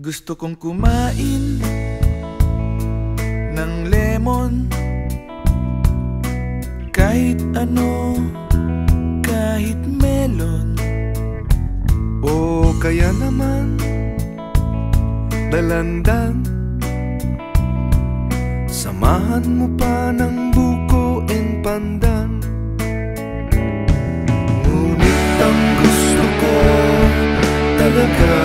Gusto kong kumain ng lemon. Kahit ano, kahit melon. O kaya naman Dalandan. Samahan mo pa ng buko and pandan. Ngunit ang gusto ko talaga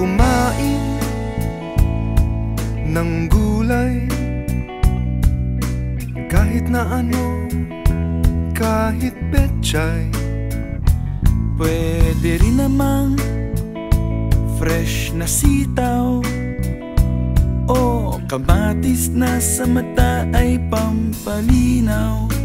kumain ng gulay. Kahit na ano, kahit betchay Pwede rin namang fresh na sitaw O kamatis na sa mata ay pampalinaw